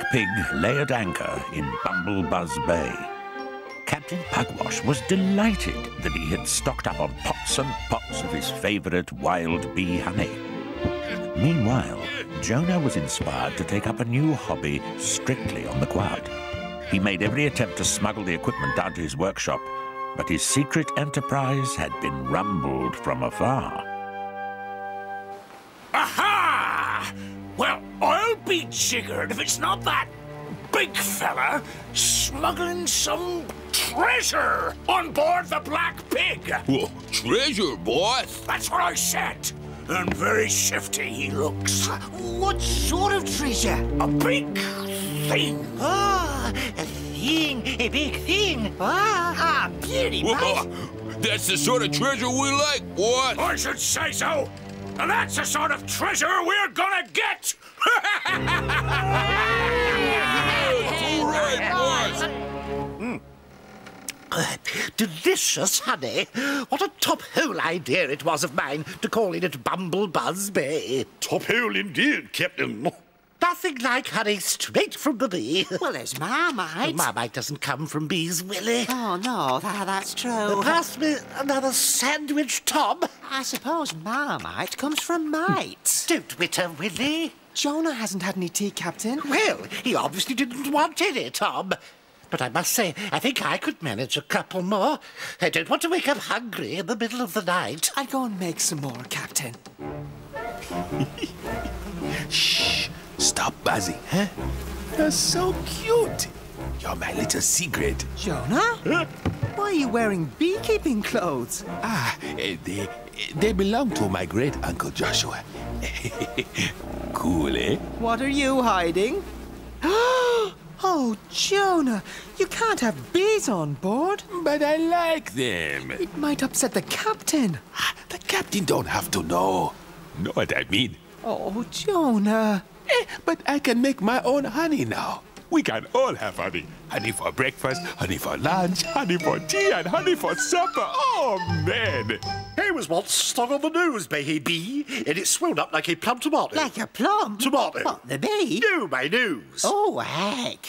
Black Pig lay at anchor in Bumblebuzz Bay. Captain Pugwash was delighted that he had stocked up on pots and pots of his favourite wild bee honey. Meanwhile, Jonah was inspired to take up a new hobby strictly on the quiet. He made every attempt to smuggle the equipment down to his workshop, but his secret enterprise had been rumbled from afar. Aha! Well, be jiggered if it's not that big fella smuggling some treasure on board the Black Pig. Whoa, treasure, boss. That's what I said. And very shifty he looks. What sort of treasure? A big thing. Ah, a thing, a big thing. Ah, ah beauty, Whoa, that's the sort of treasure we like, boss. I should say so. And that's the sort of treasure we're gonna get. All right, boss. Uh, delicious honey. What a top hole idea it was of mine to call in at Bumblebuzz Bay. Top hole indeed, Captain. Nothing like honey straight from the bee. Well, there's Marmite. Marmite doesn't come from bees, Willie. Oh, no, that, that's true. Pass me another sandwich, Tom. I suppose Marmite comes from mites. Don't witter, Willie. Jonah hasn't had any tea, Captain. Well, he obviously didn't want any, Tom. But I must say, I think I could manage a couple more. I don't want to wake up hungry in the middle of the night. I'll go and make some more, Captain. Shh! Stop buzzing, huh? You're so cute. You're my little secret. Jonah? Huh? Why are you wearing beekeeping clothes? Ah, eh, they they belong to my great uncle Joshua. cool, eh? What are you hiding? oh, Jonah, you can't have bees on board. But I like them. It might upset the captain. Ah, The captain don't have to know. Know what I mean? Oh, Jonah. Eh, but I can make my own honey now. We can all have honey. Honey for breakfast, honey for lunch, honey for tea, and honey for supper. Oh, man. He was once stuck on the nose by a bee, and it swelled up like a plum tomato. Like a plum? Tomato. What, the bee? No, my nose. Oh, heck.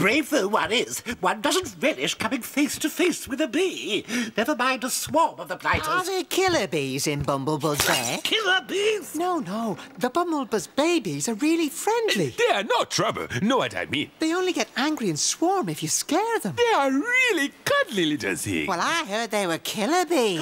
Brave though one is, one doesn't relish coming face to face with a bee. Never mind a swarm of the blighters. Are there killer bees in Bumblebuzz Bay? Killer bees? No, no. The Bumblebuzz babies are really friendly. Eh, they are no trouble. Know what I mean? They only get angry and swarm if you scare them. They are really cuddly little things. Well, I heard they were killer bees.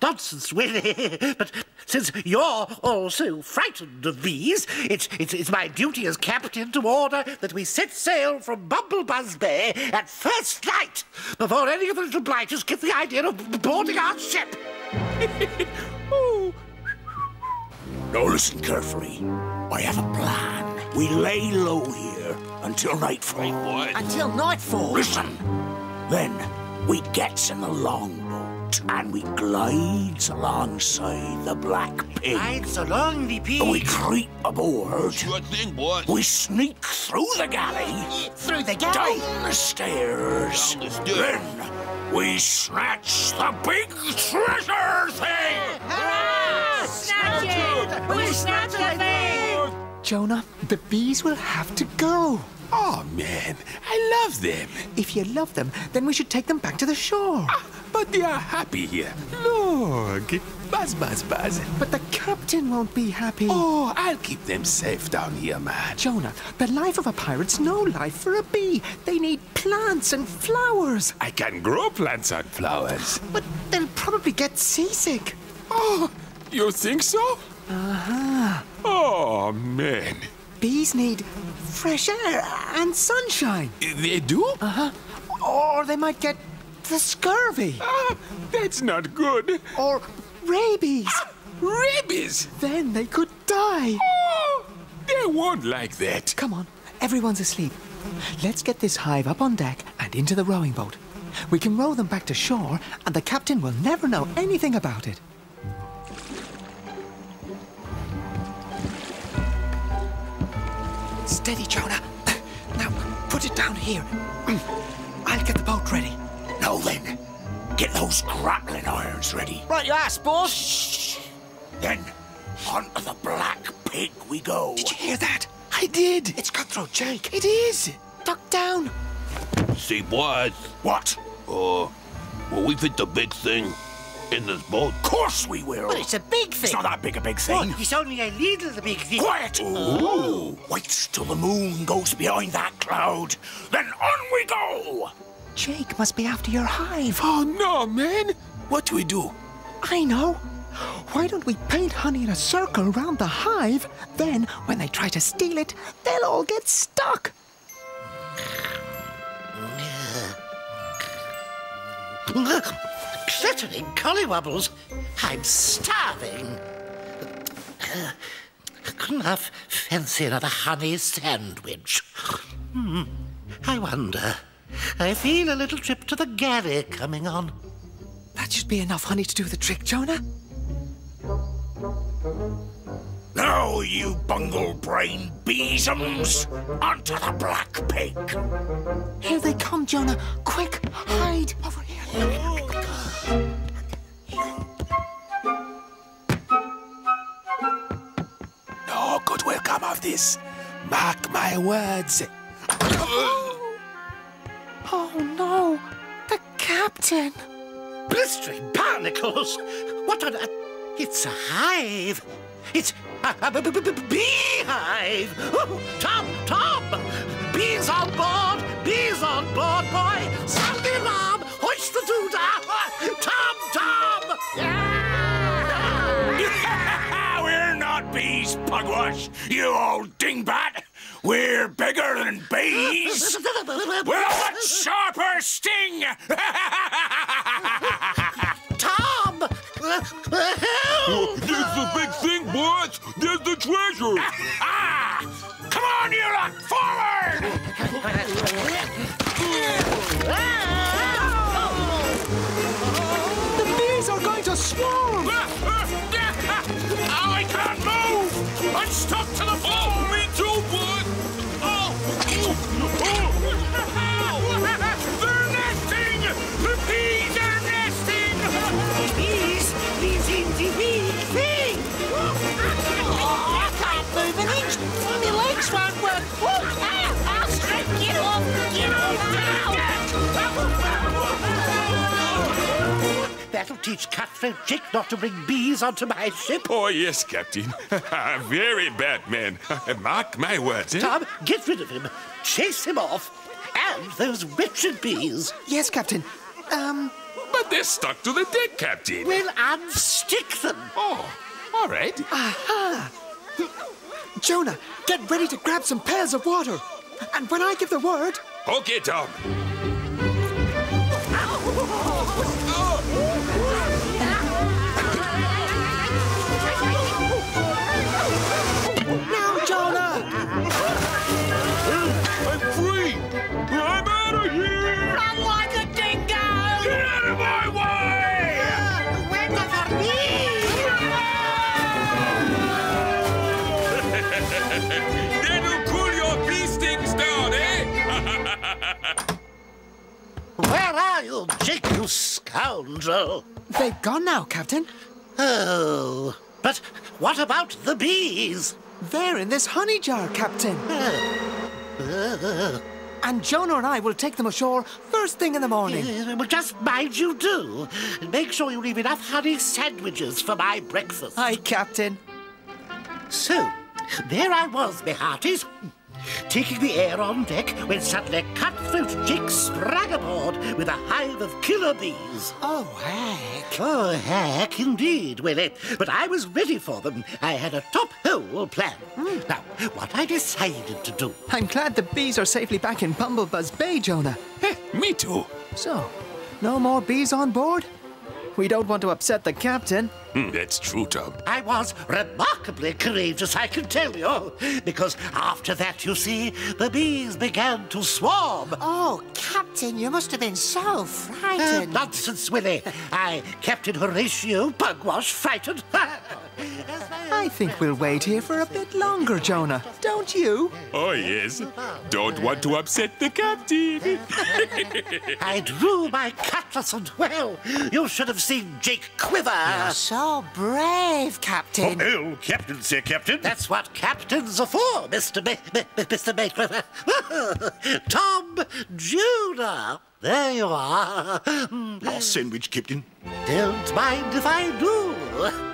Nonsense, Willie. But since you're all so frightened of these, it's, it's, it's my duty as captain to order that we set sail from Bumblebuzz Bay at first light before any of the little blighters get the idea of boarding our ship. Now listen carefully. I have a plan. We lay low here until nightfall. What? Until nightfall. Listen. Then we gets in the longboat and we glides alongside the Black Pig. Glides along the And we creep aboard. Sure thing, boss. We sneak through the galley, Through the galley. down the stairs. Down the stairs. Then we snatch the big treasure thing. Ah, snatch it! We snatch the thing! Jonah, the bees will have to go. Oh, man. I love them. If you love them, then we should take them back to the shore. Ah, But they are happy here. Look. Buzz, buzz, buzz. But the captain won't be happy. Oh, I'll keep them safe down here, man. Jonah, the life of a pirate's no life for a bee. They need plants and flowers. I can grow plants and flowers. But they'll probably get seasick. Oh, you think so? Uh-huh. Oh, man. Bees need fresh air and sunshine. They do? Uh-huh. Or they might get the scurvy. Ah, that's not good. Or rabies. Rabies? Then they could die. Oh, they won't like that. Come on, everyone's asleep. Let's get this hive up on deck and into the rowing boat. We can row them back to shore, and the captain will never know anything about it. Steady, Jonah. Now, put it down here. I'll get the boat ready. Now then, get those grappling irons ready. Right, you ass, boss. Then, onto the Black Pig we go. Did you hear that? I I did. It's cutthroat Jake. It is. Duck down. See, boys. What? Uh, will we fit the big thing in this boat? Of course we will. But it's a big thing. It's not that big a big thing. It's only a little big thing. Quiet! Ooh. Wait till the moon goes behind that cloud. Then on we go! Jake must be after your hive. Oh, no, man. What do we do? I know. Why don't we paint honey in a circle round the hive? Then, when they try to steal it, they'll all get stuck. Glittering collywobbles. I'm starving. Couldn't I fancy another honey sandwich? Hmm. I wonder. I feel a little trip to the Galley coming on. That should be enough honey to do the trick, Jonah. Now, you bungle brain beesums, onto the black pig. Here they come, Jonah. Quick, hide over here. No good will come of this. Mark my words. Oh no, the captain. Blistering barnacles! What on earth? It's a hive! It's a beehive! Oh, Tom! Tom! Bees on board! Bees on board, boy! Sound the alarm! Hoist the doodah! Tom! Tom! Yeah! We're not bees, Pugwash, you old dingbat. We're bigger than bees. With a much sharper sting. Tom! Help! There's the big thing, boys. There's the treasure. Ah! Come on, you lot, forward! The bees are going to swarm. I can't move! I'm stuck to the That'll teach Cutthroat Jake not to bring bees onto my ship. Oh, yes, Captain. Very bad man. Mark my words, eh? Tom, get rid of him. Chase him off. And those wretched bees. Yes, Captain. Um, But they're stuck to the deck, Captain. We'll unstick them. Oh, all right. Aha! Jonah, get ready to grab some pails of water. And when I give the word, Okay, Tom. You scoundrel? They've gone now, Captain. Oh, but what about the bees? They're in this honey jar, Captain. And Jonah and I will take them ashore first thing in the morning. Uh, well, just mind you do. And make sure you leave enough honey sandwiches for my breakfast. Aye, Captain. So, there I was, me hearties, taking the air on deck when suddenly Cutthroat Jake sprang aboard with a hive of killer bees. Oh, heck. Oh, heck, indeed, Willie. But I was ready for them. I had a top-hole plan. Now, what I decided to do... I'm glad the bees are safely back in Bumblebuzz Bay, Jonah. Eh, me too. So, no more bees on board? We don't want to upset the captain. Hmm, that's true, Tom. I was remarkably courageous, I can tell you. Because after that, you see, the bees began to swarm. Oh, Captain, you must have been so Uh, frightened. nonsense, Willie. I, Captain Horatio Pugwash, frightened. I think we'll wait here for a bit longer, Jonah. Don't you? Oh, yes. Don't want to upset the captain. I drew my cutlass and, well, you should have seen Jake quiver. So You're brave, Captain. Oh, Captain, sir, Captain. That's what captains are for, Mr. Ma- Ma- Mr. Maker. Tom Jr. There you are. Last sandwich, Captain. Don't mind if I do.